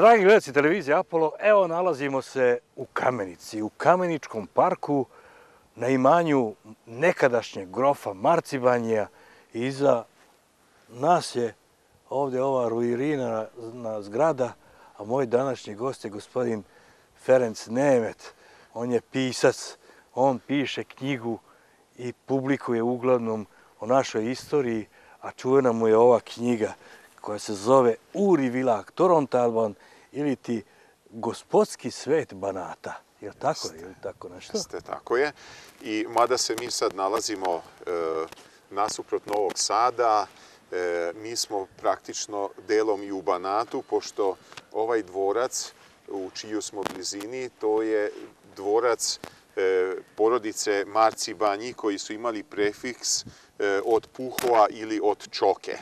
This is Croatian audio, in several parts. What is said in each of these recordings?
Dragi gledalci televizije Apollo, evo nalazimo se u Kamenici, u Kameničkom parku na imanju nekadašnjeg grofa Marcibanija i iza nas je ovdje ova ruinirana zgrada, a moj današnji gost je gospodin Ferenc Nemet. On je pisac, on piše knjigu i publikuje uglavnom o našoj istoriji, a čuvena mu je ova knjiga koja se zove Uri Vilak Torontalban ili ti gospodski svet Banata. Je tako? Je tako nešto? Jeste, tako je. I mada se mi sad nalazimo e, nasuprot Novog Sada, e, mi smo praktično delom i u Banatu, pošto ovaj dvorac u čiju smo blizini, to je dvorac e, porodice Marci Banji koji su imali prefiks od Puhova ili od Čoke.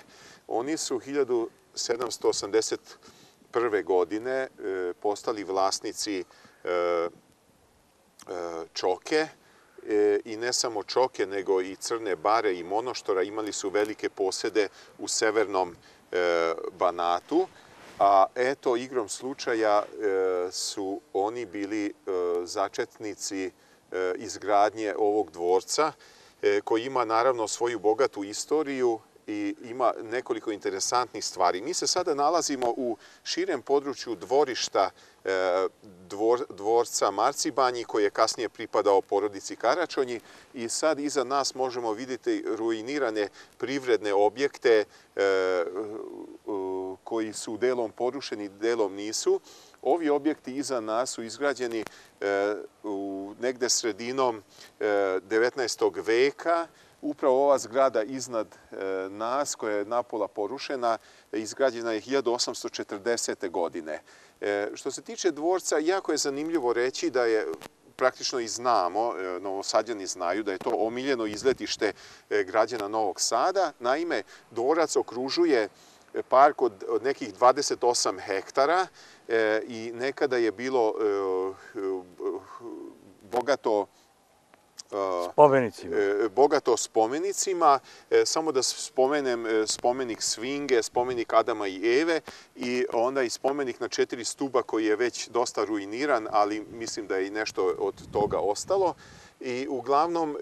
Oni su 1781. godine e, postali vlasnici Čoke i ne samo Čoke, nego i Crne Bare i Monoštora imali su velike posede u severnom Banatu. A eto, igrom slučaja su oni bili začetnici izgradnje ovog dvorca, koji ima naravno svoju bogatu istoriju i ima nekoliko interesantnih stvari. Mi se sada nalazimo u širem području dvorišta dvorca Marcibanji, koji je kasnije pripadao porodici Karačonji i sad iza nas možemo vidjeti ruinirane privredne objekte koji su delom porušeni, delom nisu. Ovi objekti iza nas su izgrađeni u negde sredinom 19. veka. Upravo ova zgrada iznad nas, koja je napola porušena, izgrađena je 1840. godine. Što se tiče dvorca, jako je zanimljivo reći da je praktično i znamo, novosadjani znaju da je to omiljeno izletište građana Novog Sada. Naime, dvorac okružuje park od, nekih 28 hektara e, i nekada je bilo e, bogato spomenicima. E, bogato spomenicima. E, samo da spomenem e, spomenik Svinge, spomenik Adama i Eve i onda i spomenik na četiri stuba koji je već dosta ruiniran, ali mislim da je i nešto od toga ostalo. I uglavnom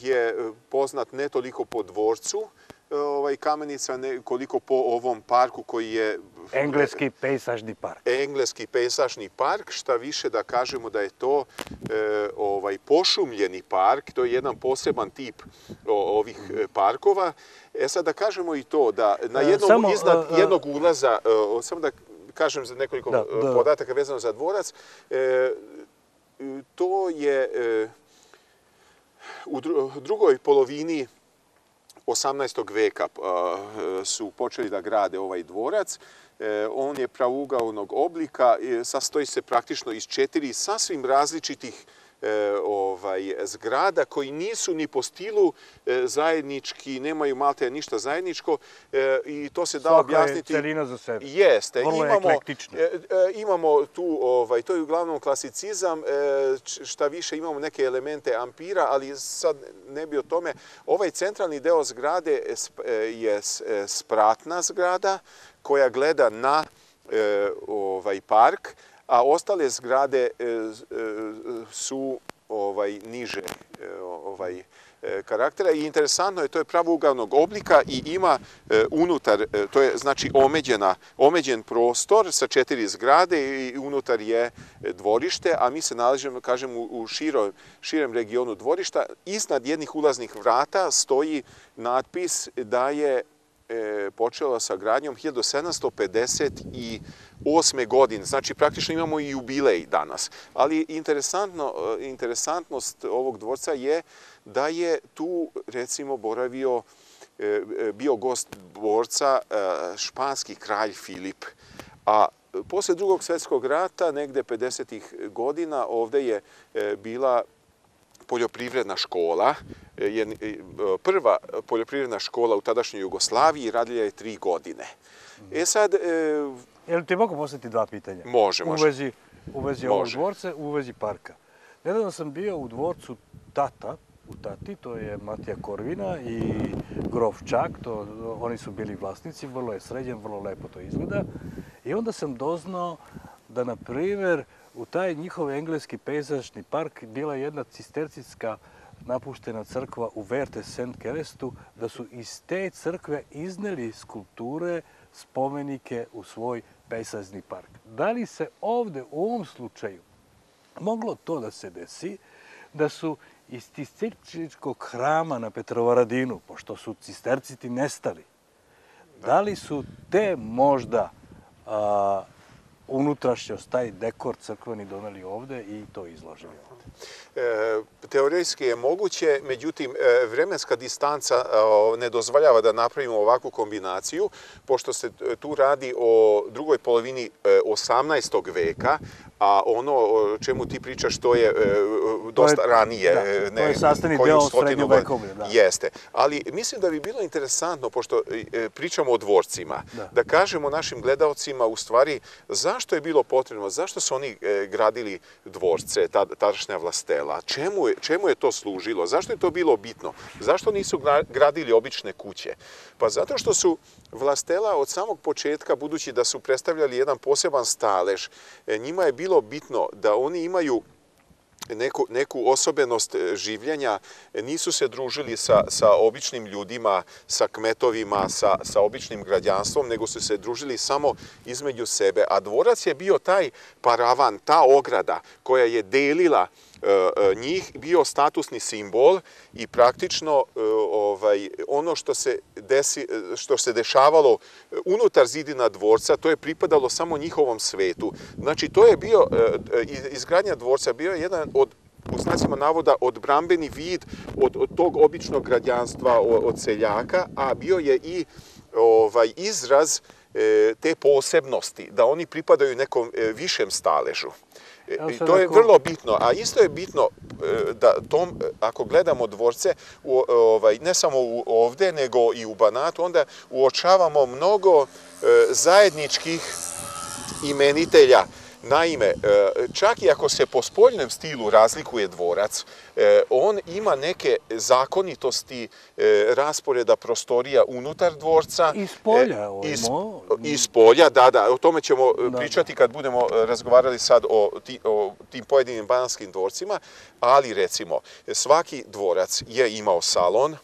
je poznat ne toliko po dvorcu, ovaj, kamenica koliko po ovom parku koji je... Engleski pejsažni park. Engleski pejsažni park, šta više da kažemo da je to e, ovaj, pošumljeni park, to je jedan poseban tip o, ovih e, parkova. E sad da kažemo i to da na e, jednom samo, iznad a, jednog ulaza, a, samo da kažem za nekoliko da, da. podataka vezano za dvorac, e, to je e, u drugoj polovini 18. veka su počeli da grade ovaj dvorac. E, on je pravougaonog oblika, sastoji se praktično iz četiri sasvim različitih ovaj, zgrada koji nisu ni po stilu e, zajednički, nemaju malte ništa zajedničko e, i to se da objasniti. Svaka je celina za sebe. Jeste. Vrlo imamo, eklektično. Imamo tu, ovaj, to je uglavnom klasicizam, šta više imamo neke elemente ampira, ali sad ne bi o tome. Ovaj centralni deo zgrade je spratna zgrada koja gleda na ovaj park, a ostale zgrade e, e, su ovaj niže e, ovaj karaktera i interesantno je, to je pravougalnog oblika i ima unutar, to je znači omeđena, omeđen prostor sa četiri zgrade i unutar je dvorište, a mi se nalažemo, kažem, u širo, širem regionu dvorišta. Iznad jednih ulaznih vrata stoji natpis da je počela sa gradnjom 1758. godine. Znači, praktično imamo i jubilej danas. Ali interesantno, interesantnost ovog dvorca je da je tu, recimo, boravio, bio gost dvorca španski kralj Filip. A posle drugog svetskog rata, negde 50. godina, ovde je bila poljoprivredna škola, je e, prva poljoprivredna škola u tadašnjoj Jugoslaviji, radila je tri godine. E sad... E, Jel ti mogu postaviti dva pitanja? Može, može. U vezi, u vezi ovog dvorca, u vezi parka. Nedavno sam bio u dvorcu Tata, u Tati, to je Matija Korvina i grof Čak, to, oni su bili vlasnici, vrlo je sređen, vrlo lepo to izgleda. I onda sam doznao da, na primjer, u taj njihov engleski pejzažni park bila jedna cistercijska napuštena crkva u Verte St. Kerestu, da su iz te crkve izneli skulpture, spomenike u svoj pejsažni park. Da li se ovde u ovom slučaju moglo to da se desi, da su iz cistercijskog hrama na Petrovaradinu, pošto su cisterciti nestali, da li su te možda unutrašnjost, taj dekor crkveni doneli ovde i to izložili ovde? E, teoretski je moguće, međutim, e, vremenska distanca ne dozvoljava da napravimo ovakvu kombinaciju, pošto se tu radi o drugoj polovini 18. E, veka, a ono o čemu ti pričaš to je dosta to je, ranije. Da, ne, to je sastavni deo srednjovekovne. Da. Jeste. Ali mislim da bi bilo interesantno, pošto pričamo o dvorcima, da, da kažemo našim gledalcima u stvari zašto je bilo potrebno, zašto su oni gradili dvorce, tadašnja vlastela. Čemu je, čemu je to služilo? Zašto je to bilo bitno? Zašto nisu gradili obične kuće? Pa zato što su vlastela od samog početka, budući da su predstavljali jedan poseban stalež, e, njima je bilo bitno da oni imaju neku, neku osobenost e, življenja, e, nisu se družili sa, sa običnim ljudima, sa kmetovima, sa, sa običnim građanstvom, nego su se družili samo između sebe. A dvorac je bio taj paravan, ta ograda koja je delila njih bio statusni simbol i praktično e, ovaj, ono što se, desi, što se dešavalo unutar zidina dvorca, to je pripadalo samo njihovom svetu. Znači, to je bio, izgradnja dvorca bio jedan od u znacima navoda odbrambeni vid od, od tog običnog građanstva, od seljaka, a bio je i ovaj izraz te posebnosti, da oni pripadaju nekom višem staležu. I to je vrlo bitno, a isto je bitno e, da tom, ako gledamo dvorce, ovaj, ne samo ovde, nego i u Banatu, onda uočavamo mnogo e, zajedničkih imenitelja Naime, e, čak i ako se po spoljnom stilu razlikuje dvorac, e, on ima neke zakonitosti e, rasporeda prostorija unutar dvorca. Iz polja. Iz, iz polja, da, da. O tome ćemo da, pričati kad budemo razgovarali sad o, ti, o tim pojedinim bananskim dvorcima, ali recimo, svaki dvorac je imao salon,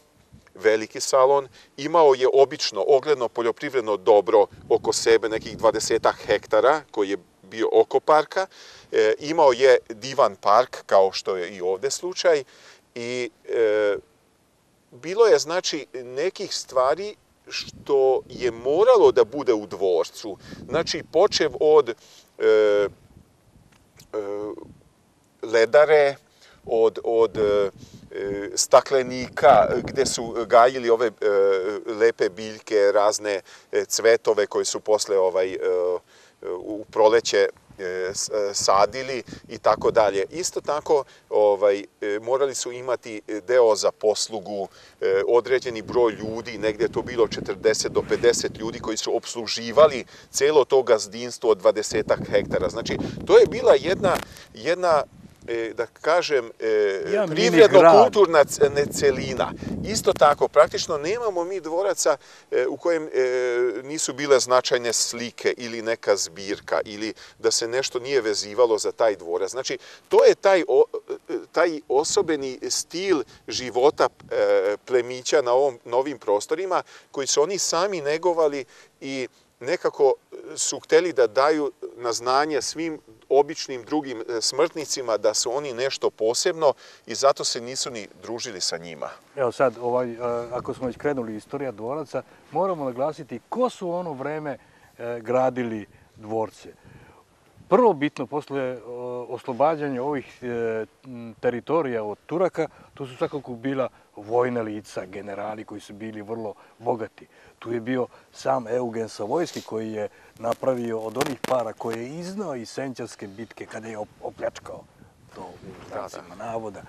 veliki salon, imao je obično ogledno poljoprivredno dobro oko sebe, nekih 20 hektara, koji je bio oko parka, e, imao je divan park, kao što je i ovde slučaj, i e, bilo je znači nekih stvari što je moralo da bude u dvorcu. Znači, počev od e, ledare, od, od staklenika gde su gajili ove lepe biljke, razne cvetove koje su posle ovaj, u proleće e, e, sadili i tako dalje. Isto tako ovaj, e, morali su imati deo za poslugu, određeni broj ljudi, negde je to bilo 40 do 50 ljudi koji su obsluživali celo to gazdinstvo od 20 hektara. Znači, to je bila jedna, jedna da kažem, e, ja, privredno-kulturna celina. Isto tako, praktično nemamo mi dvoraca e, u kojem e, nisu bile značajne slike ili neka zbirka ili da se nešto nije vezivalo za taj dvorac. Znači, to je taj, taj osobeni stil života e, plemića na novim prostorima koji su oni sami negovali i nekako su hteli da daju na znanje svim običnim drugim e, smrtnicima da su oni nešto posebno i zato se nisu ni družili sa njima. Evo sad, ovaj, e, ako smo već krenuli istorija dvoraca, moramo naglasiti ko su ono vreme e, gradili dvorce. Prvo bitno, posle oslobađanja ovih teritorija od Turaka, to su svakako bila vojna lica, generali koji su bili vrlo bogati. Tu je bio sam Eugen Savojski koji je napravio od onih para koje je iznao iz Senćarske bitke kada je opljačkao to u znacima navoda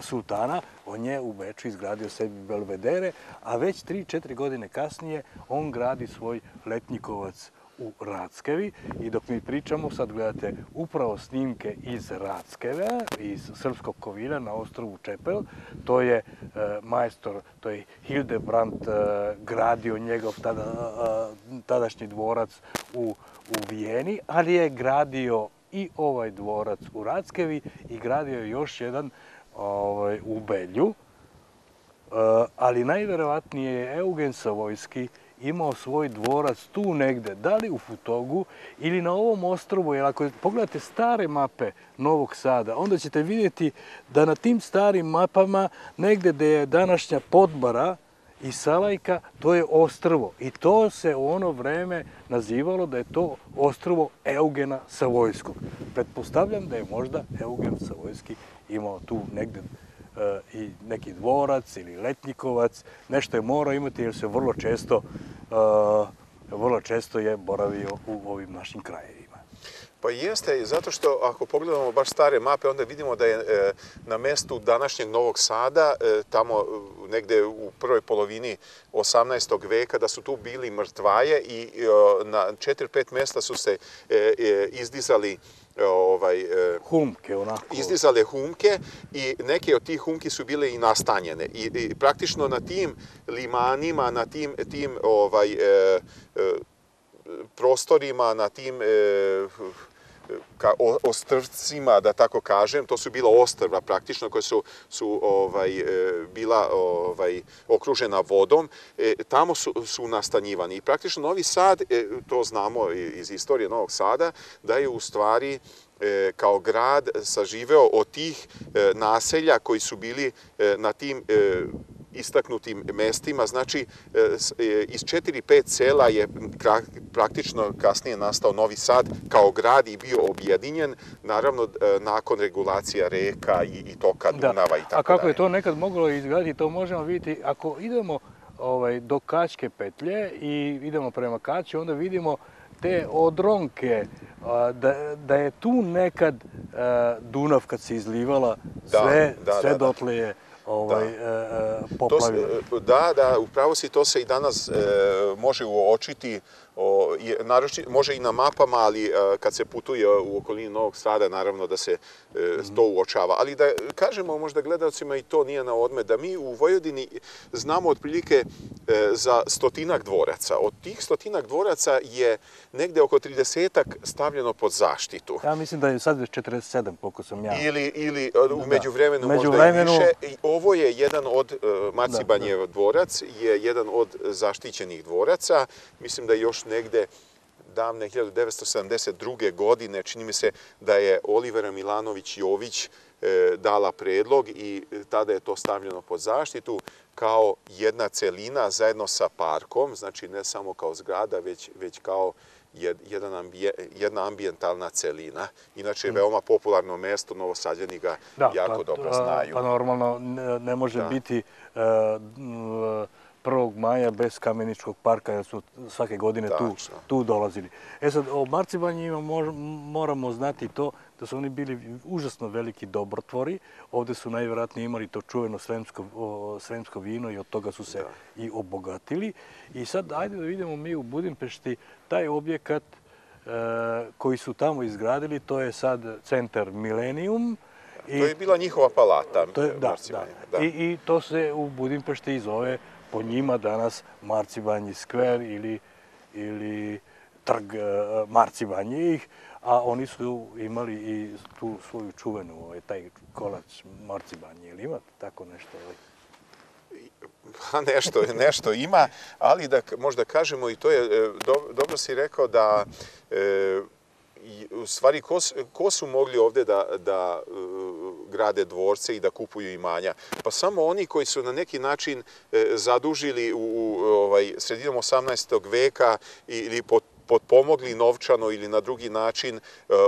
sultana, on je u Beču izgradio sebi belvedere, a već 3-4 godine kasnije on gradi svoj letnikovac u Rackevi i dok mi pričamo sad gledate upravo snimke iz Rackeve, iz Srpskog kovina na ostrovu Čepel. To je e, majstor, to je Hildebrandt e, gradio njegov tada, e, tadašnji dvorac u, u Vijeni, ali je gradio i ovaj dvorac u Rackevi i gradio je još jedan ovaj, u Belju. Ali najverovatnije je Eugen Savojski imao svoj dvorac tu negde, da li u Futogu ili na ovom ostrovu, jer ako pogledate stare mape Novog Sada, onda ćete vidjeti da na tim starim mapama, negde gde je današnja Podbara i Salajka, to je ostrvo. I to se u ono vreme nazivalo da je to ostrvo Eugena Savojskog. Pretpostavljam da je možda Eugen Savojski imao tu negde i neki dvorac ili letnikovac, nešto je morao imati jer se vrlo često, vrlo često je boravio u ovim našim krajevima. Pa jeste, zato što ako pogledamo baš stare mape, onda vidimo da je e, na mestu današnjeg Novog Sada, e, tamo negde u prvoj polovini 18. veka, da su tu bili mrtvaje i e, na 4-5 mesta su se izdizali ovaj, e, humke, onako. izdizale humke i neke od tih humki su bile i nastanjene. I, i praktično na tim limanima, na tim, tim ovaj, e, e, prostorima, na tim e, ka ostrvcima, da tako kažem, to su bila ostrva praktično koja su, su ovaj, e, bila ovaj, okružena vodom, e, tamo su, su nastanjivani. I praktično Novi Sad, e, to znamo iz istorije Novog Sada, da je u stvari kao grad saživeo od tih naselja koji su bili na tim istaknutim mestima. Znači, e, e, iz 4-5 sela je praktično kasnije nastao Novi Sad kao grad i bio objedinjen, naravno, e, nakon regulacija reka i, i toka da. Dunava i tako A kako je to nekad moglo izgledati, to možemo vidjeti. Ako idemo ovaj, do Kačke petlje i idemo prema Kaći, onda vidimo te odronke, da, da je tu nekad Dunav kad se izlivala, sve, da, sve dotle je ovaj, da. E, e, poplavio. Da, da, upravo si to se i danas e, može uočiti O, je, može i na mapama, ali a, kad se putuje u okolini Novog Sada, naravno da se e, to uočava. Ali da kažemo možda gledalcima i to nije na odme, da mi u Vojvodini znamo otprilike e, za stotinak dvoraca. Od tih stotinak dvoraca je negde oko 30 stavljeno pod zaštitu. Ja mislim da je sad već 47, koliko sam ja. Ili, ili da. umeđu vremenu Među možda vremenu... i više. Ovo je jedan od, uh, Marcibanjev dvorac, je jedan od zaštićenih dvoraca. Mislim da još negde davne 1972. godine, čini mi se da je Olivera Milanović Jović e, dala predlog i tada je to stavljeno pod zaštitu kao jedna celina zajedno sa parkom, znači ne samo kao zgrada, već, već kao jedan ambije, jedna ambijentalna celina. Inače je mm. veoma popularno mesto, novosađani ga da, jako pa, dobro znaju. Pa normalno ne, ne može da. biti uh, 1. maja bez Kameničkog parka, jer su svake godine tu, tu dolazili. E sad, o Marcibanjima moramo znati to da su oni bili užasno veliki dobrotvori. Ovde su najvjerojatnije imali to čuveno sremsko, sremsko vino i od toga su se da. i obogatili. I sad, ajde da vidimo mi u Budimpešti taj objekat e, koji su tamo izgradili, to je sad centar Millennium, I, to je bila njihova palata. To je, da, da. da. I, I to se u Budimpešti zove po njima danas Marcibanji skver ili, ili trg e, Marcibanjih, a oni su imali i tu svoju čuvenu, ovaj, taj kolač Marcibanje, ili imate tako nešto? Nešto, nešto ima, ali da možda kažemo i to je, e, do, dobro si rekao da e, u stvari ko, ko su mogli ovde da, da uh, grade dvorce i da kupuju imanja? Pa samo oni koji su na neki način e, zadužili u, u ovaj, sredinom 18. veka ili pod potpomogli novčano ili na drugi način e,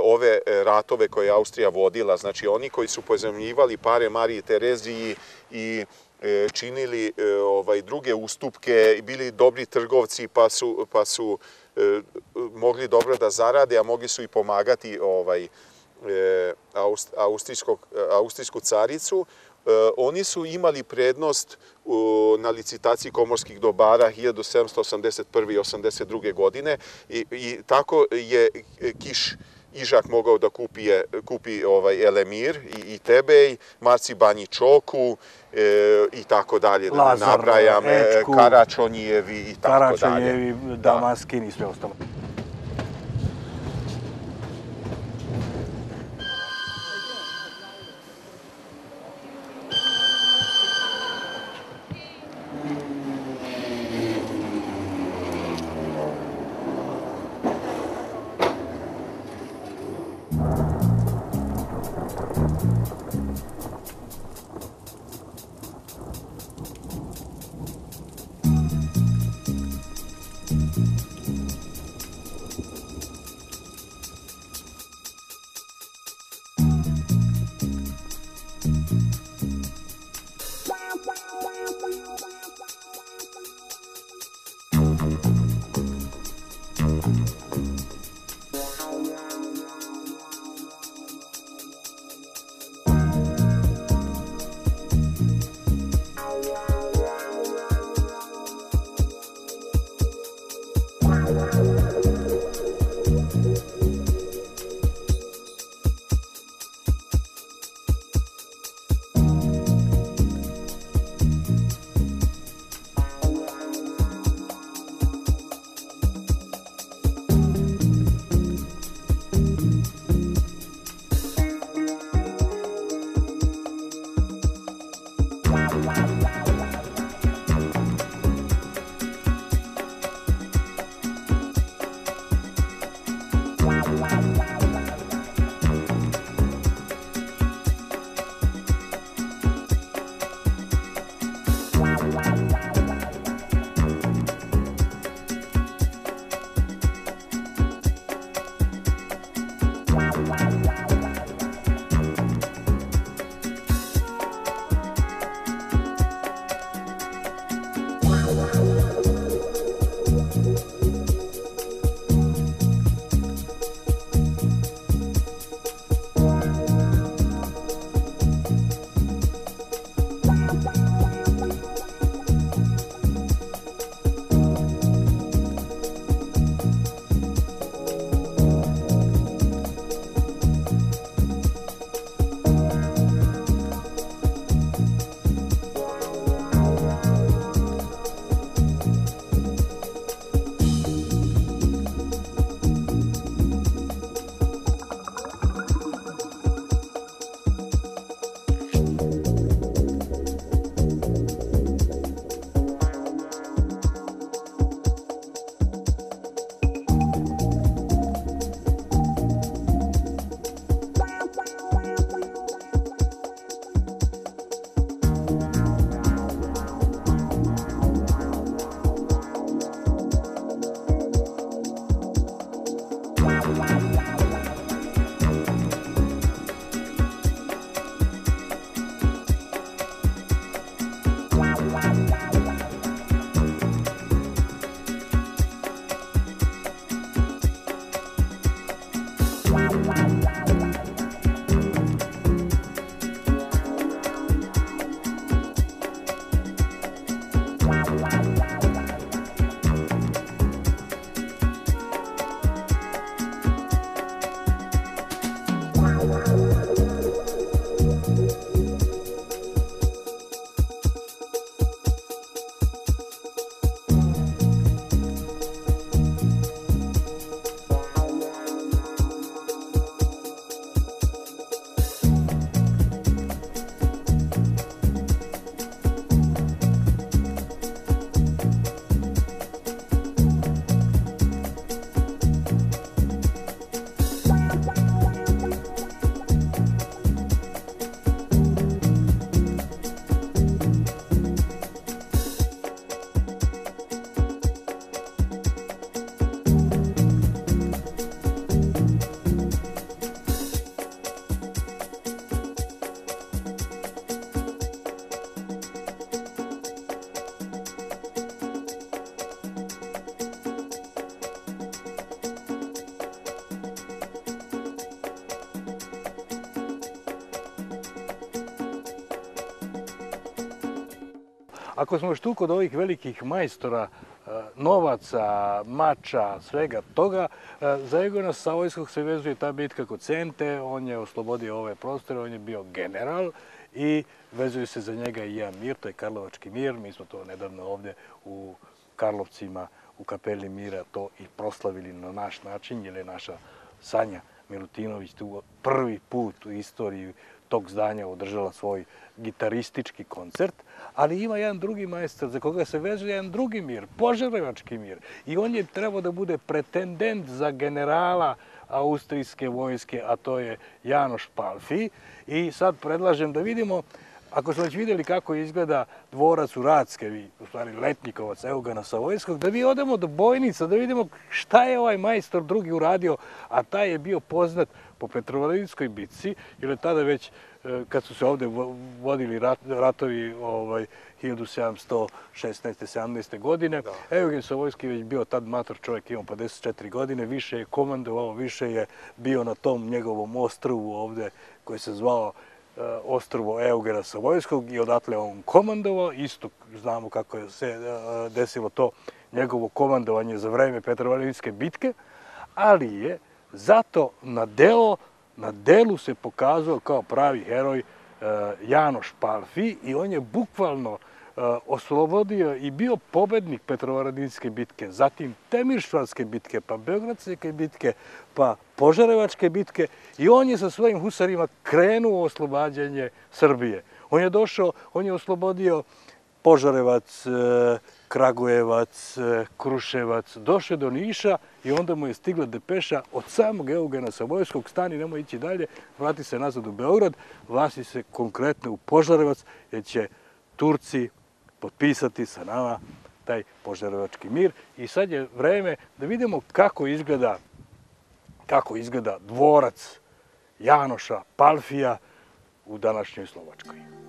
ove ratove koje je Austrija vodila. Znači oni koji su pozemljivali pare Mariji Tereziji i e, činili ovaj druge ustupke i bili dobri trgovci pa su, pa su E, mogli dobro da zarade, a mogli su i pomagati ovaj, e, austrijsku caricu. oni su imali prednost na licitaciji komorskih dobara 1781. i 82. godine i, i tako je Kiš Ižak mogao da kupi, kupi ovaj Elemir i, i Tebej, Marci Banji Čoku e, i tako dalje, da Lazar, nabrajam, Ečku, Karačonjijevi i tako dalje. Karačonjevi, Damaskin i sve ostalo. Ako smo još tu kod ovih velikih majstora, e, novaca, mača, svega toga, e, za Egona Savojskog se vezuje ta bitka kod Sente, on je oslobodio ove prostore, on je bio general i vezuje se za njega i jedan mir, to je Karlovački mir, mi smo to nedavno ovde u Karlovcima u kapeli Mira to i proslavili na naš način, jer je naša Sanja Milutinović tu prvi put u istoriji tog zdanja održala svoj gitaristički koncert, ali ima jedan drugi majstor za koga se vezuje jedan drugi mir, Požarevački mir. I on je trebao da bude pretendent za generala austrijske vojske, a to je Janoš Palfi. I sad predlažem da vidimo Ako smo već vidjeli kako izgleda dvorac u Rackevi, u stvari Letnikovac, Eugana Savojskog, da vi odemo do Bojnica, da vidimo šta je ovaj majstor drugi uradio, a taj je bio poznat po Petrovaradinskoj bitci, jer je tada već, e, kad su se ovde vodili rat, ratovi ovaj, 1716. 17. godine. Eugen Savojski već bio tad mator čovjek, imao 54 godine, više je komandovao, više je bio na tom njegovom ostrovu ovde, koji se zvao Eh, ostrvo Eugera Savojskog i odatle on komandovao. Isto znamo kako je se eh, desilo to njegovo komandovanje za vreme Petrovaradinske bitke, ali je zato na delo, na delu se pokazao kao pravi heroj eh, Janoš Palfi i on je bukvalno oslobodio i bio pobednik Petrovaradinske bitke, zatim Temiršvarske bitke, pa Beogradske bitke, pa Požarevačke bitke i on je sa svojim husarima krenuo oslobađanje Srbije. On je došao, on je oslobodio Požarevac, e, Kragujevac, e, Kruševac, došao do Niša i onda mu je stigla depeša od samog Eugena Savojskog, stani, nemoj ići dalje, vrati se nazad u Beograd, vlasi se konkretno u Požarevac, jer će Turci potpisati sa nama taj požarevački mir. I sad je vreme da vidimo kako izgleda kako izgleda dvorac Janoša Palfija u današnjoj Slovačkoj.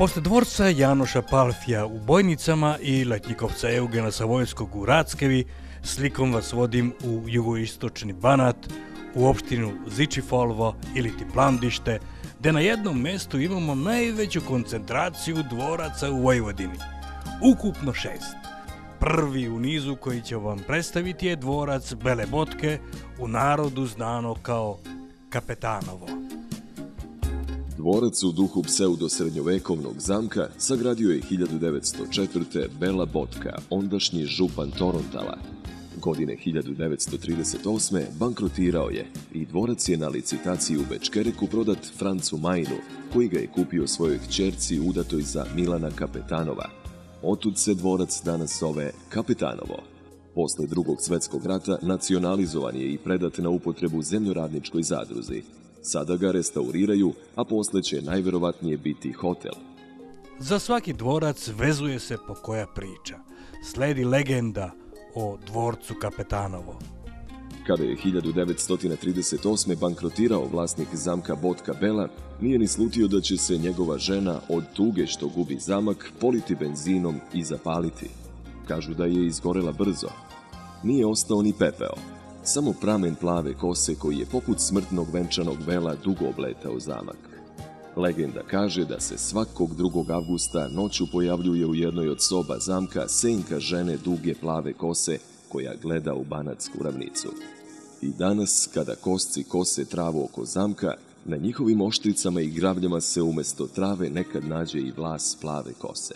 Posle dvorca Janoša Palfija u Bojnicama i letnjikovca Eugena Savojskog u Rackevi, slikom vas vodim u jugoistočni Banat, u opštinu Zičifolovo ili ti Plandište, gde na jednom mestu imamo najveću koncentraciju dvoraca u Vojvodini. Ukupno šest. Prvi u nizu koji će vam predstaviti je dvorac Bele Botke, u narodu znano kao Kapetanovo. Dvorac u duhu pseudo-srednjovekovnog zamka sagradio je 1904. Bela Botka, ondašnji župan Torontala. Godine 1938. bankrotirao je i dvorac je na licitaciji u Bečkereku prodat Francu Majnu, koji ga je kupio svojoj kćerci udatoj za Milana Kapetanova. Otud se dvorac danas zove Kapetanovo. Posle drugog svetskog rata nacionalizovan je i predat na upotrebu zemljoradničkoj zadruzi. Sada ga restauriraju, a posle će najverovatnije biti hotel. Za svaki dvorac vezuje se po koja priča. Sledi legenda o dvorcu Kapetanovo. Kada je 1938. bankrotirao vlasnik zamka Botka Bela, nije ni slutio da će se njegova žena od tuge što gubi zamak politi benzinom i zapaliti. Kažu da je izgorela brzo. Nije ostao ni pepeo, samo pramen plave kose koji je poput smrtnog venčanog vela dugo obletao zamak. Legenda kaže da se svakog 2. avgusta noću pojavljuje u jednoj od soba zamka senka žene duge plave kose koja gleda u banatsku ravnicu. I danas, kada kosci kose travu oko zamka, na njihovim oštricama i gravljama se umesto trave nekad nađe i vlas plave kose.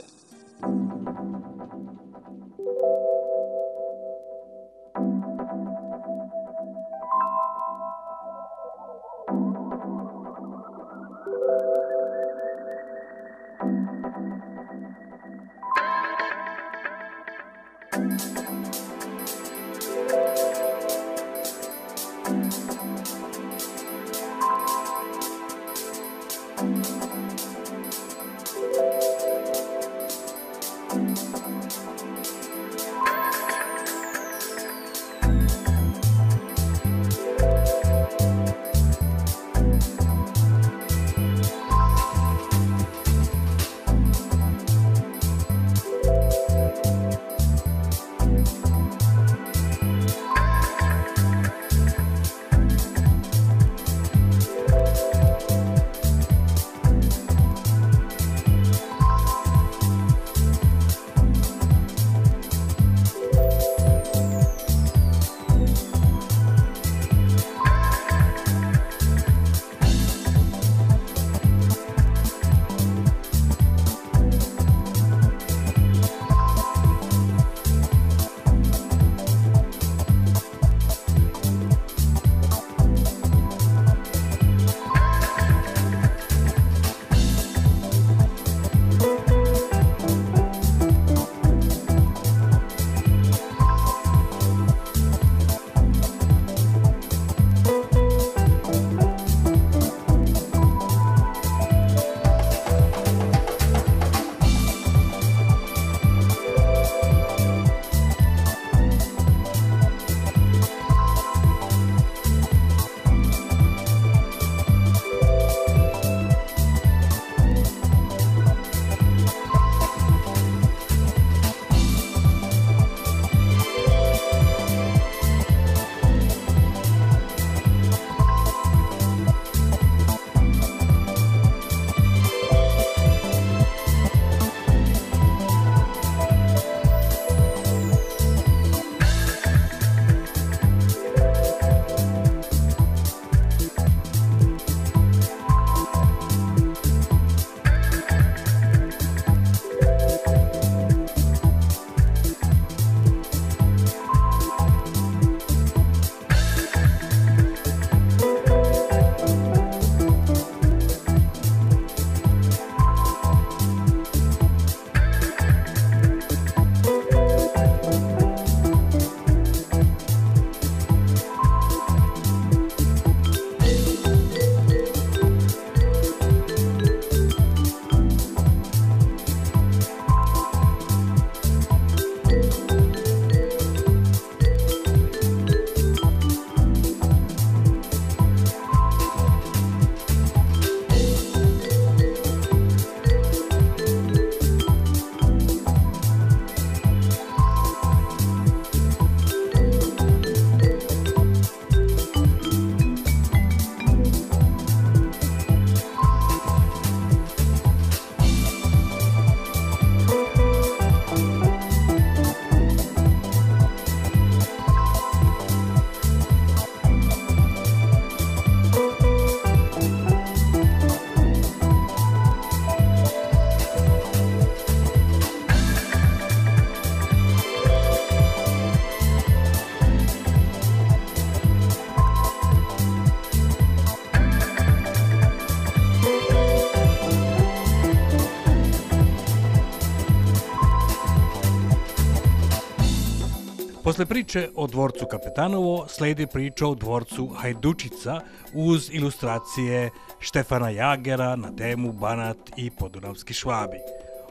Posle priče o dvorcu Kapetanovo sledi priča o dvorcu Hajdučica uz ilustracije Štefana Jagera na temu Banat i Podunavski švabi.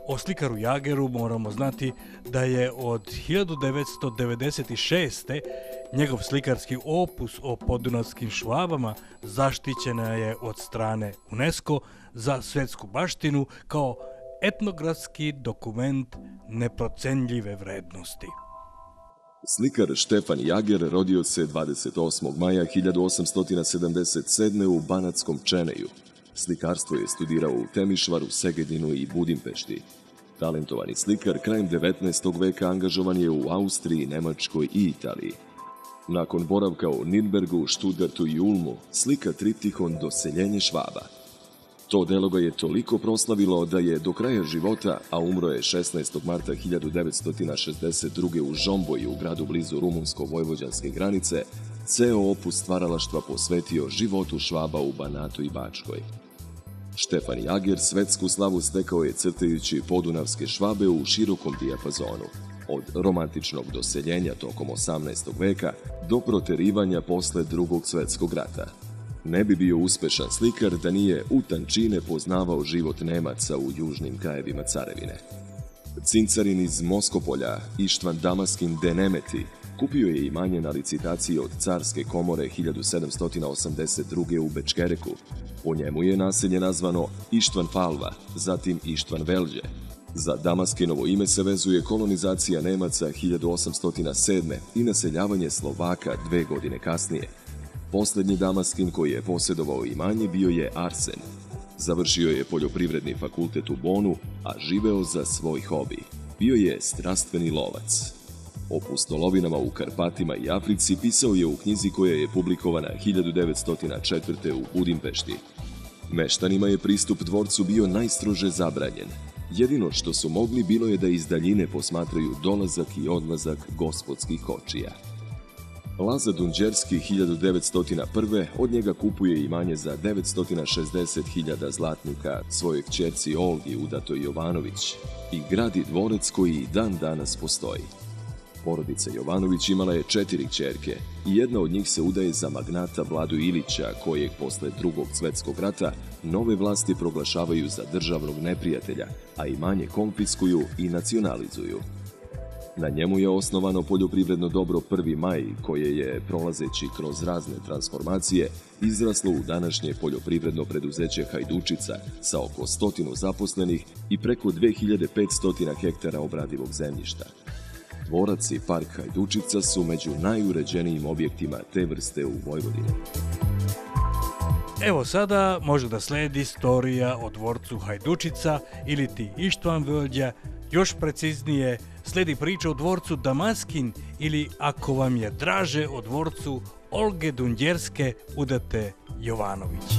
O slikaru Jageru moramo znati da je od 1996. njegov slikarski opus o podunavskim švabama zaštićena je od strane UNESCO za svetsku baštinu kao etnografski dokument neprocenljive vrednosti. Slikar Štefan Jager rodio se 28. maja 1877. u Banatskom Čeneju. Slikarstvo je studirao u Temišvaru, Segedinu i Budimpešti. Talentovani slikar krajem 19. veka angažovan je u Austriji, Nemačkoj i Italiji. Nakon boravka u Nürnbergu, Stuttgartu i Ulmu, slika triptihon Doseljenje Švaba – To delo ga je toliko proslavilo da je do kraja života, a umro je 16. marta 1962. u Žomboju, u gradu blizu rumunsko-vojvođanske granice, ceo opus stvaralaštva posvetio životu Švaba u Banatu i Bačkoj. Štefan Jager svetsku slavu stekao je crtajući podunavske švabe u širokom dijapazonu, od romantičnog doseljenja tokom 18. veka do proterivanja posle drugog svetskog rata – Ne bi bio uspešan slikar da nije u tančine poznavao život Nemaca u južnim krajevima carevine. Cincarin iz Moskopolja, Ištvan Damaskin de Nemeti, kupio je imanje na licitaciji od carske komore 1782. u Bečkereku. Po njemu je naselje nazvano Ištvan Palva, zatim Ištvan Velđe. Za Damaskinovo ime se vezuje kolonizacija Nemaca 1807. i naseljavanje Slovaka dve godine kasnije – Poslednji Damaskin koji je posjedovao imanje bio je Arsen. Završio je poljoprivredni fakultet u Bonu, a živeo za svoj hobi. Bio je strastveni lovac. O pustolovinama u Karpatima i Africi pisao je u knjizi koja je publikovana 1904. u Budimpešti. Meštanima je pristup dvorcu bio najstrože zabranjen. Jedino što su mogli bilo je da iz daljine posmatraju dolazak i odlazak gospodskih kočija. Laza Dunđerski 1901. od njega kupuje imanje za 960.000 zlatnika svojoj kćerci Olgi udato Jovanović i gradi dvorec koji i dan danas postoji. Porodica Jovanović imala je četiri kćerke i jedna od njih se udaje za magnata Vladu Ilića, kojeg posle drugog svetskog rata nove vlasti proglašavaju za državnog neprijatelja, a imanje konfiskuju i nacionalizuju. Na njemu je osnovano poljoprivredno dobro 1. maj, koje je, prolazeći kroz razne transformacije, izraslo u današnje poljoprivredno preduzeće Hajdučica sa oko stotinu zaposlenih i preko 2500 hektara obradivog zemljišta. Dvorac i park Hajdučica su među najuređenijim objektima te vrste u Vojvodini. Evo sada može da sledi istorija o dvorcu Hajdučica ili ti Ištvan Völđa, još preciznije sledi priča o dvorcu Damaskin ili ako vam je draže o dvorcu Olge Dunđerske udate Jovanović.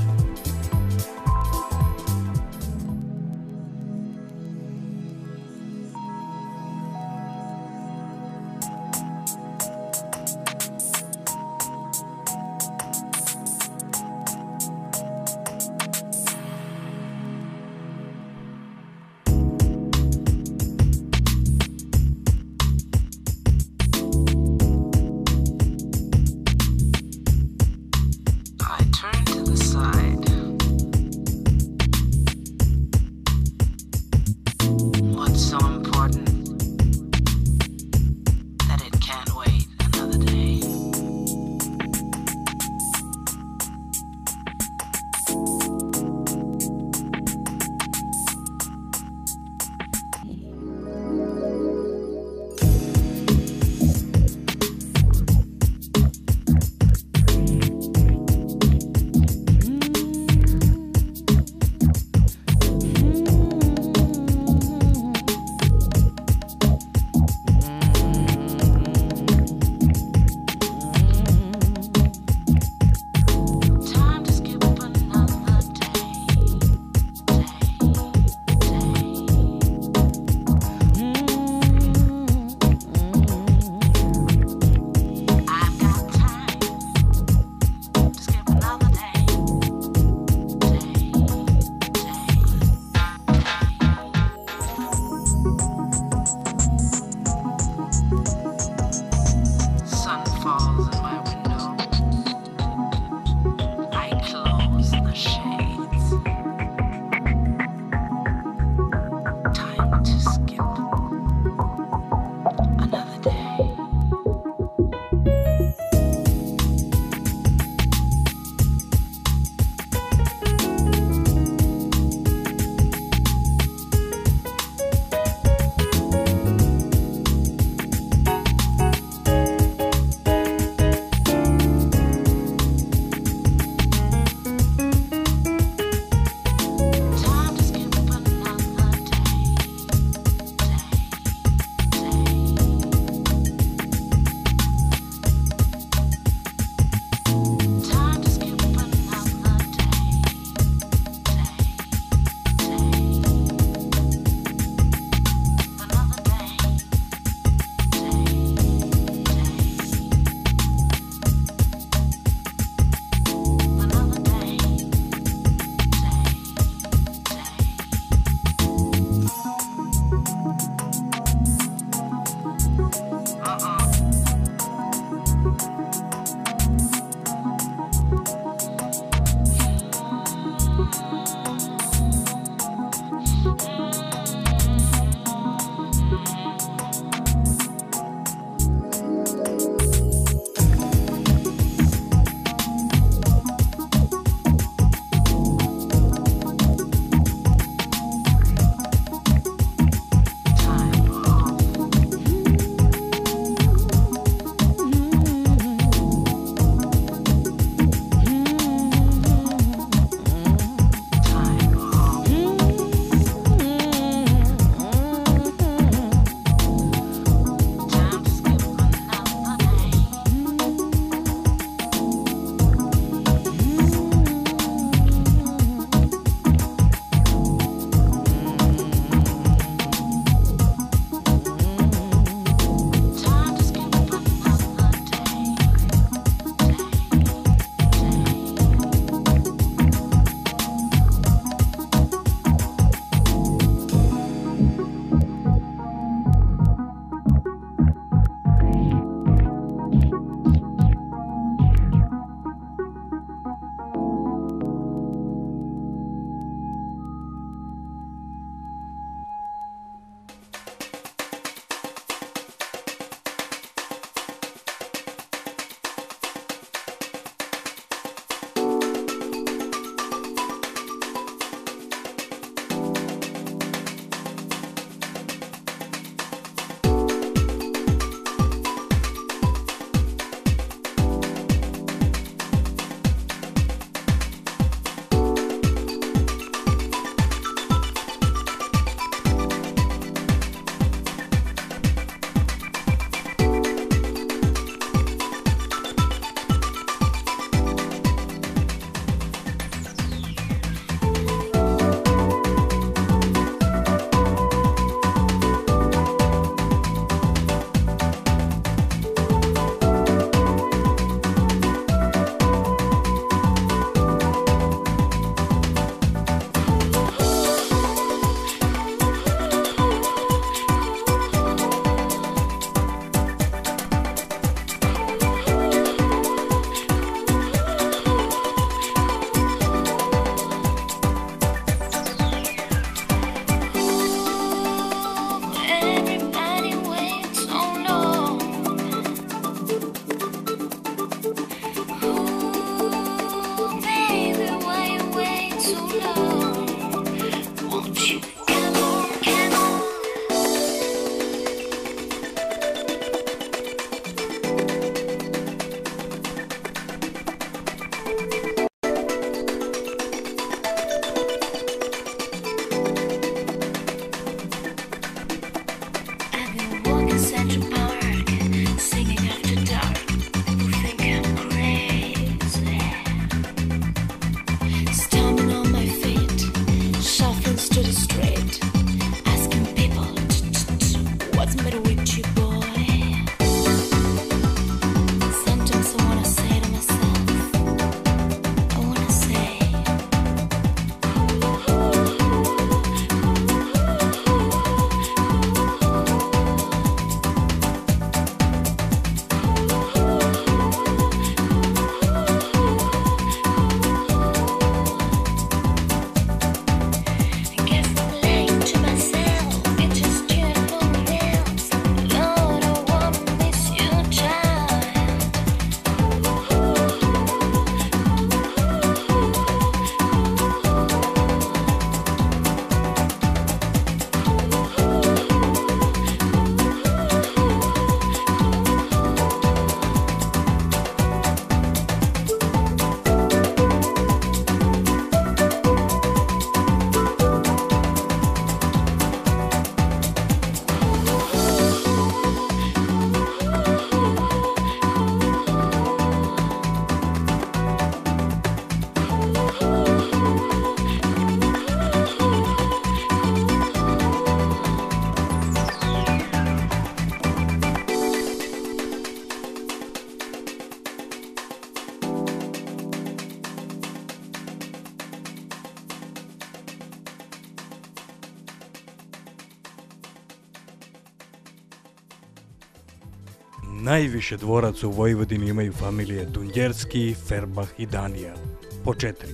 Najviše dvoraca u Vojvodini imaju familije Dunđerski, Ferbah i Danijel. Po četiri.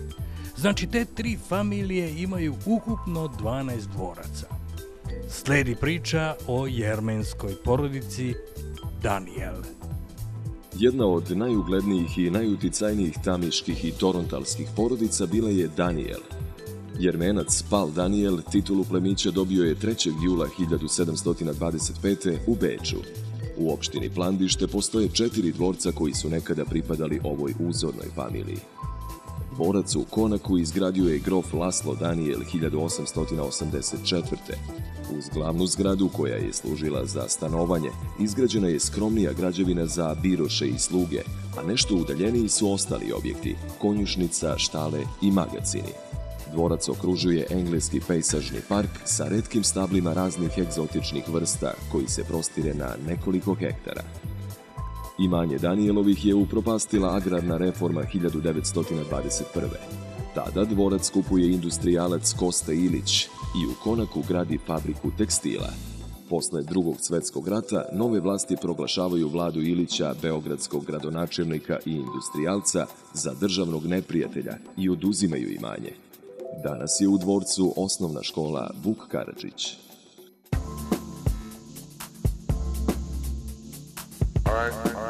Znači te tri familije imaju ukupno 12 dvoraca. Sledi priča o jermenskoj porodici Danijel. Jedna od najuglednijih i najuticajnijih tamiških i torontalskih porodica bila je Daniel. Jermenac Pal Daniel titulu plemića dobio je 3. jula 1725. u Beču. U opštini Plandište postoje četiri dvorca koji su nekada pripadali ovoj uzornoj familiji. Dvorac u Konaku izgradio je grof Laslo Daniel 1884. Uz glavnu zgradu koja je služila za stanovanje, izgrađena je skromnija građevina za biroše i sluge, a nešto udaljeniji su ostali objekti, konjušnica, štale i magacini. Dvorac okružuje engleski pejsažni park sa redkim stablima raznih egzotičnih vrsta koji se prostire na nekoliko hektara. Imanje Danielovih je upropastila agrarna reforma 1921. Tada dvorac kupuje industrijalac Kosta Ilić i u Konaku gradi fabriku tekstila. Posle drugog svetskog rata, nove vlasti proglašavaju vladu Ilića, beogradskog gradonačelnika i industrijalca, za državnog neprijatelja i oduzimaju imanje. Danas je u dvorcu osnovna škola Vuk Karadžić. All right, all right.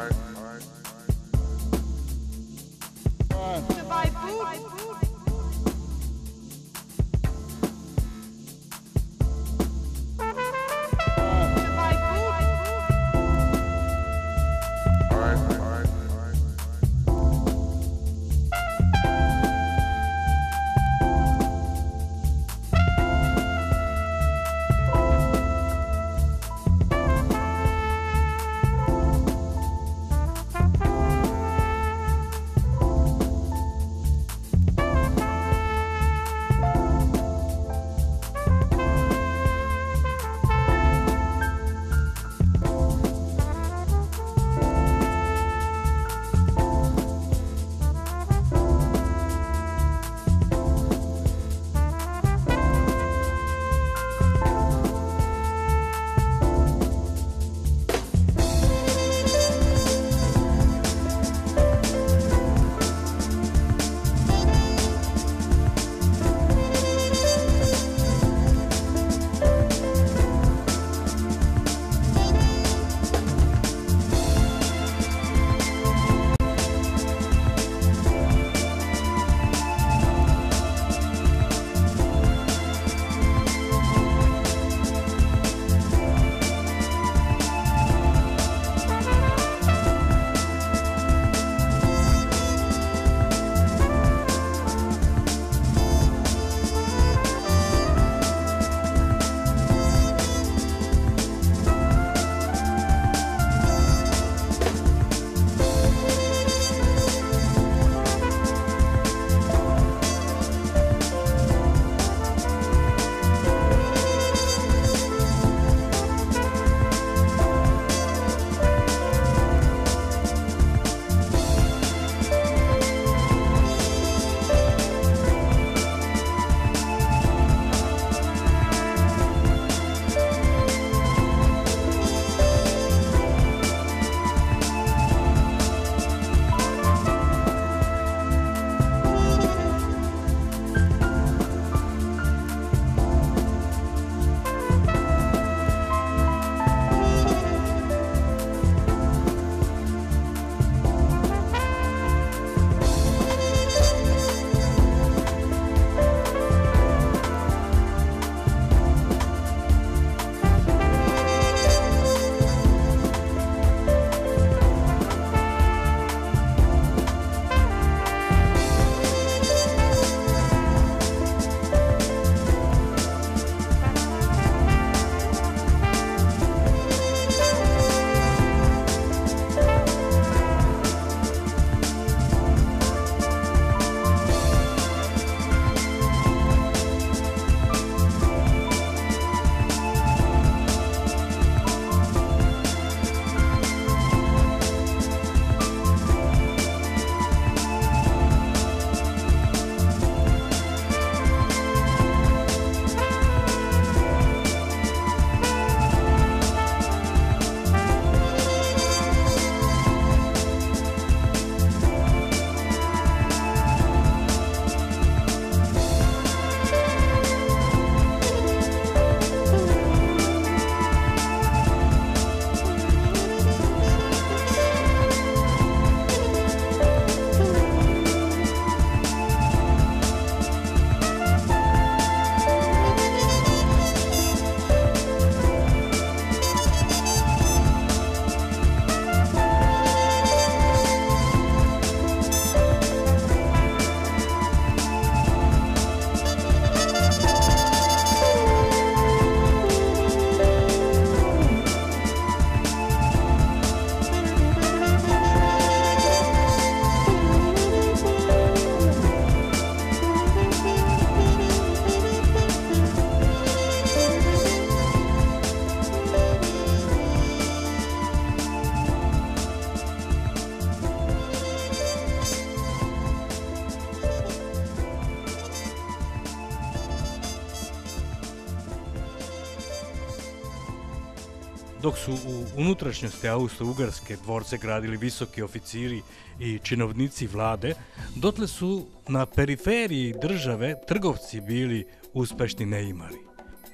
Su u unutrašnjosti Austro-Ugarske dvorce gradili visoki oficiri i činovnici vlade, dotle su na periferiji države trgovci bili uspešni neimari.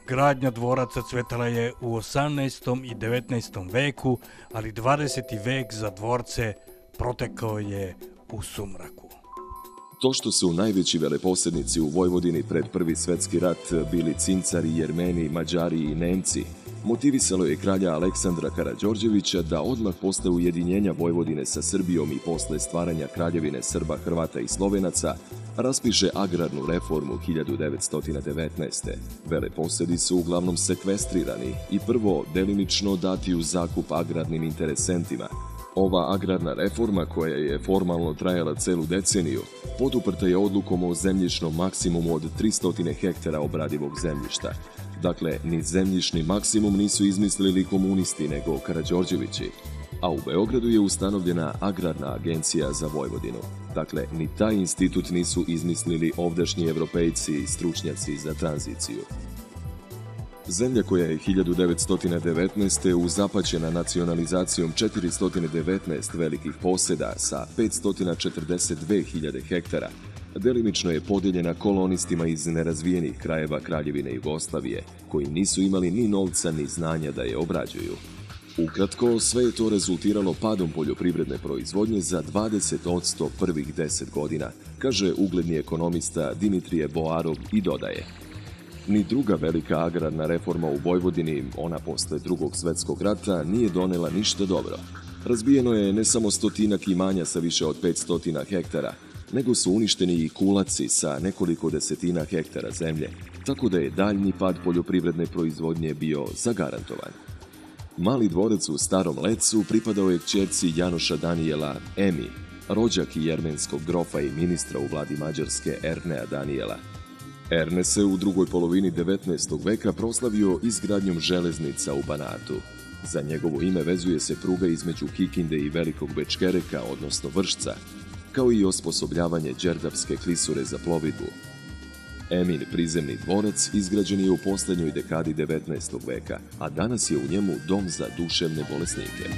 Gradnja dvoraca cvetala je u 18. i 19. veku, ali 20. vek za dvorce protekao je u sumraku. To što su najveći veleposjednici u Vojvodini pred Prvi svetski rat bili cincari, jermeni, mađari i nemci, motivisalo je kralja Aleksandra Karađorđevića da odmah posle ujedinjenja Vojvodine sa Srbijom i posle stvaranja kraljevine Srba, Hrvata i Slovenaca raspiše agrarnu reformu 1919. Veleposedi su uglavnom sekvestrirani i prvo delimično dati u zakup agrarnim interesentima, ova agrarna reforma, koja je formalno trajala celu deceniju, poduprta je odlukom o zemljišnom maksimumu od 300 hektara obradivog zemljišta. Dakle, ni zemljišni maksimum nisu izmislili komunisti, nego Karađorđevići. A u Beogradu je ustanovljena Agrarna agencija za Vojvodinu. Dakle, ni taj institut nisu izmislili ovdašnji evropejci i stručnjaci za tranziciju. Zemlja koja je 1919. uzapaćena nacionalizacijom 419 velikih poseda sa 542.000 hektara, delimično je podijeljena kolonistima iz nerazvijenih krajeva Kraljevine Jugoslavije, koji nisu imali ni novca ni znanja da je obrađuju. Ukratko, sve je to rezultiralo padom poljoprivredne proizvodnje za 20 prvih 10 godina, kaže ugledni ekonomista Dimitrije Boarov i dodaje – Ni druga velika agrarna reforma u Vojvodini, ona posle drugog svetskog rata, nije donela ništa dobro. Razbijeno je ne samo stotinak imanja sa više od 500 hektara, nego su uništeni i kulaci sa nekoliko desetina hektara zemlje, tako da je daljnji pad poljoprivredne proizvodnje bio zagarantovan. Mali dvorec u Starom Lecu pripadao je kćerci Janoša Danijela Emi, rođak jermenskog grofa i ministra u vladi Mađarske Ernea Danijela – Erne se u drugoj polovini 19. veka proslavio izgradnjom železnica u Banatu. Za njegovo ime vezuje se pruga između Kikinde i Velikog Bečkereka, odnosno Vršca, kao i osposobljavanje Đerdapske klisure za plovidbu. Emin prizemni dvorac izgrađen je u poslednjoj dekadi 19. veka, a danas je u njemu dom za duševne bolesnike.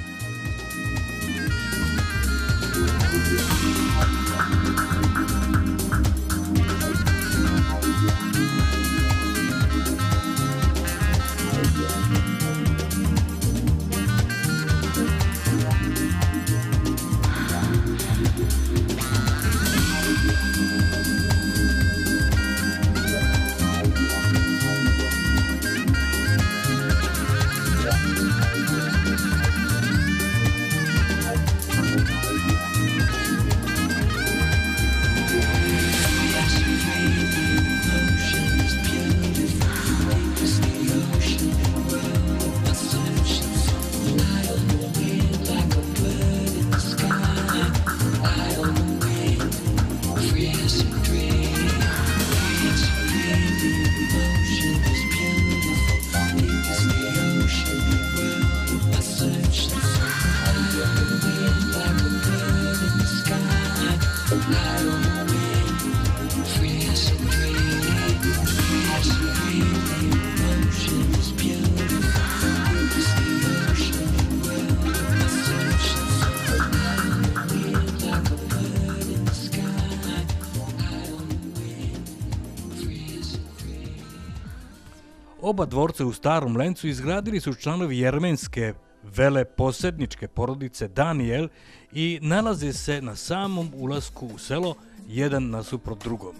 Oba dvorca u Starom Lencu izgradili su članovi jermenske veleposedničke porodice Daniel i nalaze se na samom ulasku u selo jedan nasuprot drugom.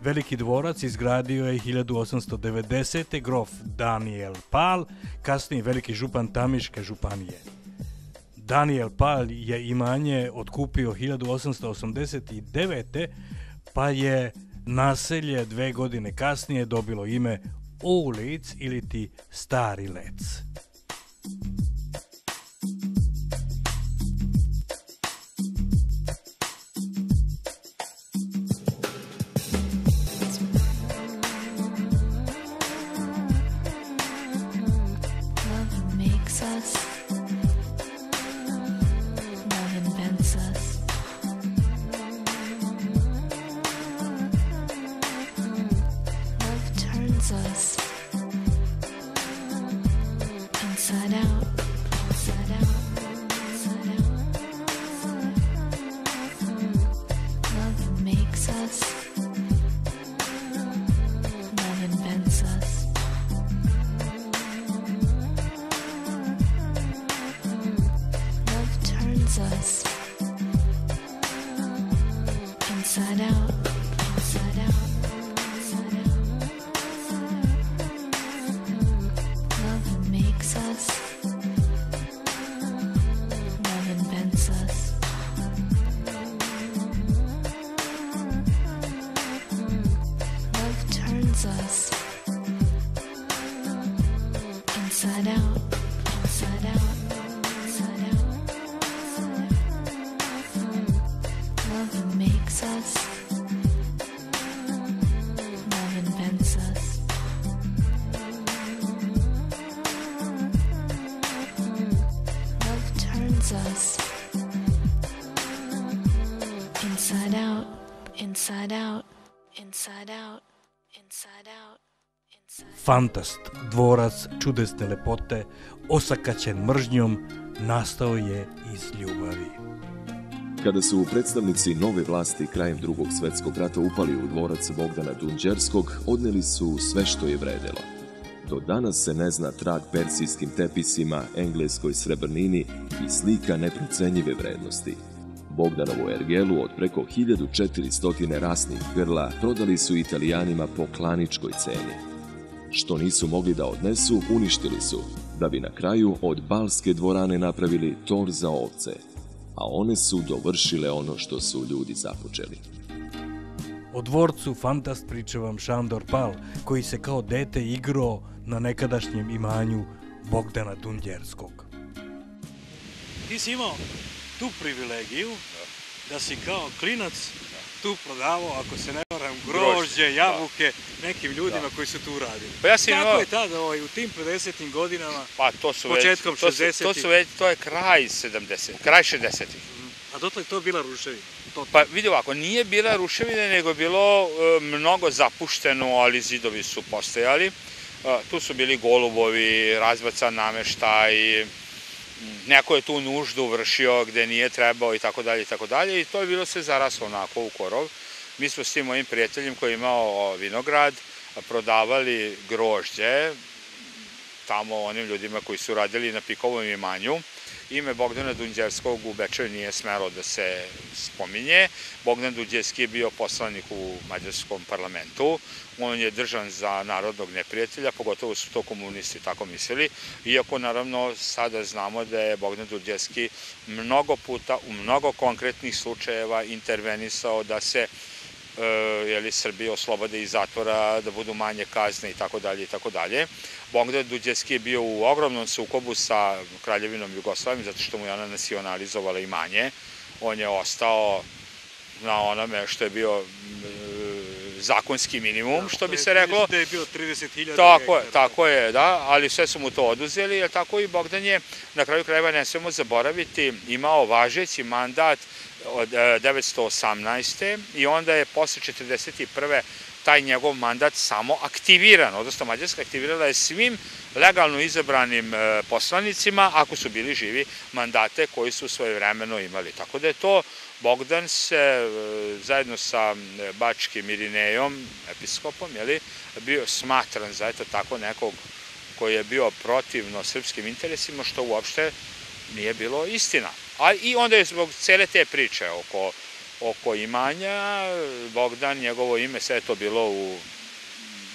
Veliki dvorac izgradio je 1890. grof Daniel Pal, kasnije veliki župan Tamiške županije. Daniel Pal je imanje otkupio 1889. pa je naselje dve godine kasnije dobilo ime ulic ili ti stari lec. Fantast, dvorac čudesne lepote, osakaćen mržnjom, nastao je iz ljubavi. Kada su predstavnici nove vlasti krajem drugog svetskog rata upali u dvorac Bogdana Dunđerskog, odneli su sve što je vredelo. Do danas se ne zna trag persijskim tepisima, engleskoj srebrnini i slika neprocenjive vrednosti. Bogdanovu ergelu od preko 1400 rasnih grla prodali su italijanima po klaničkoj ceni. Što nisu mogli da odnesu, uništili su, da bi na kraju od balske dvorane napravili tor za ovce, a one su dovršile ono što su ljudi započeli. O dvorcu Fantast priča vam Šandor Pal, koji se kao dete igrao na nekadašnjem imanju Bogdana Dunđerskog. Ti si imao tu privilegiju da si kao klinac tu prodavao, ako se ne varam, grožđe, jabuke nekim ljudima koji su tu radili. Pa ja sam Kako imao- je tada ovaj, u tim 50. godinama, Pa to su Početkom već, to, su, 60-ih. to su već, to je kraj 70, kraj 60-ih. a dotle je to bila ruševina? To, Pa vidi ovako, nije bila ruševina, nego je bilo e, mnogo zapušteno, ali zidovi su postojali. E, tu su bili golubovi, razbacan nameštaj, neko je tu nuždu vršio gde nije trebao i tako dalje i tako dalje i to je bilo sve zaraslo onako u korov. Mi smo s tim mojim prijateljem koji je imao vinograd prodavali grožđe tamo onim ljudima koji su radili na Pikovom imanju. Ime Bogdana Dunđerskog u Bečaju nije smelo da se spominje. Bogdan Dunđerski je bio poslanik u mađarskom parlamentu. On je držan za narodnog neprijatelja, pogotovo su to komunisti tako mislili. Iako naravno sada znamo da je Bogdan Dunđerski mnogo puta u mnogo konkretnih slučajeva intervenisao da se jeli, Srbije oslobode iz zatvora, da budu manje kazne i tako dalje i tako dalje. Bogdan Duđevski je bio u ogromnom sukobu sa Kraljevinom Jugoslavijom zato što mu je ona nacionalizovala imanje. On je ostao na onome što je bio mm, zakonski minimum, što bi se reklo. Da je bio 30.000 Tako je, tako je, da, ali sve su mu to oduzeli, jer tako i Bogdan je, na kraju krajeva ne smemo zaboraviti, imao važeći mandat od e, 918. i onda je posle 41. taj njegov mandat samo aktiviran, odnosno Mađarska aktivirala je svim legalno izabranim e, poslanicima, ako su bili živi, mandate koji su svoje vremeno imali. Tako da je to Bogdan se e, zajedno sa e, Bačkim Irinejom, episkopom, jeli, bio smatran za eto tako nekog koji je bio protivno srpskim interesima, što uopšte nije bilo istina. A i onda je zbog cele te priče oko, oko imanja, Bogdan, njegovo ime, sve to bilo u,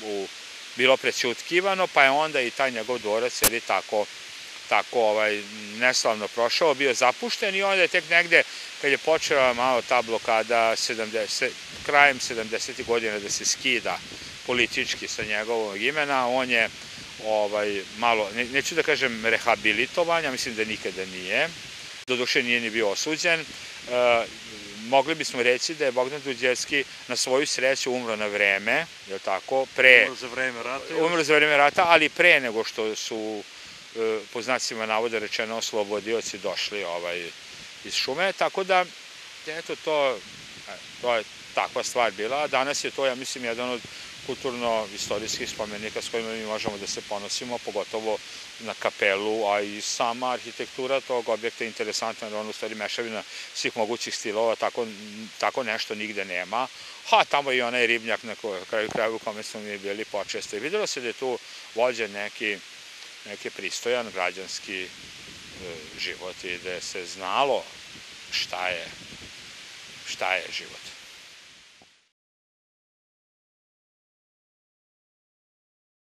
u bilo prećutkivano, pa je onda i taj njegov dvorac, jeli, tako tako ovaj, neslavno prošao, bio zapušten i onda je tek negde, kad je počela malo ta blokada 70, krajem 70. godina da se skida politički sa njegovog imena, on je ovaj, malo, ne, neću da kažem rehabilitovan, ja mislim da nikada nije, doduše nije ni bio osuđen, e, mogli bismo reći da je Bogdan Duđevski na svoju sreću umro na vreme, je li tako, pre, Umro za vreme rata. umro za vreme rata, ali pre nego što su e, po znacima navoda rečeno oslobodioci došli ovaj, iz šume, tako da eto to, e, to je takva stvar bila, danas je to, ja mislim, jedan od kulturno-istorijskih spomenika s kojima mi možemo da se ponosimo, pogotovo na kapelu, a i sama arhitektura tog objekta je interesantna, jer on u stvari mešavina svih mogućih stilova, tako, tako nešto nigde nema. Ha, tamo i onaj ribnjak na kraju kraju u kome smo mi bili počesto. I videlo se da je tu vođen neki, neki pristojan građanski e, život i da se znalo šta je, šta je život.